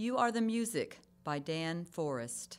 You Are the Music by Dan Forrest.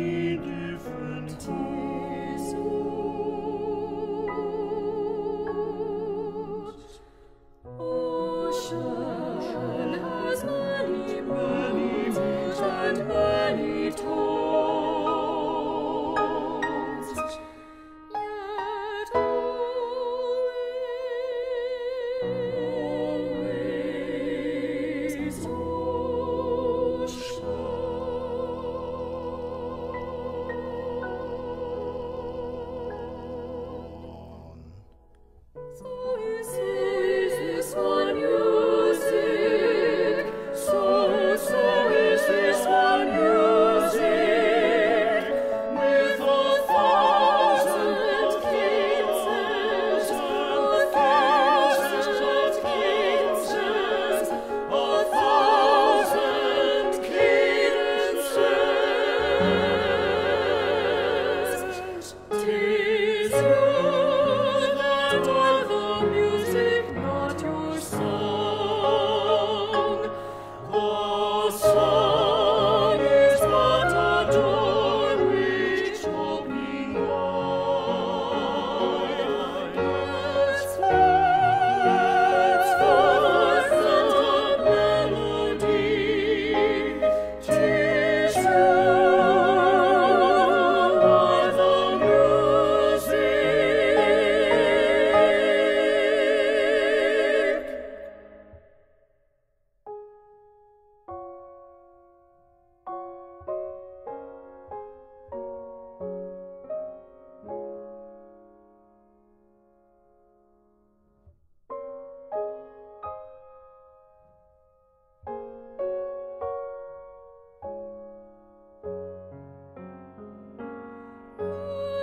and.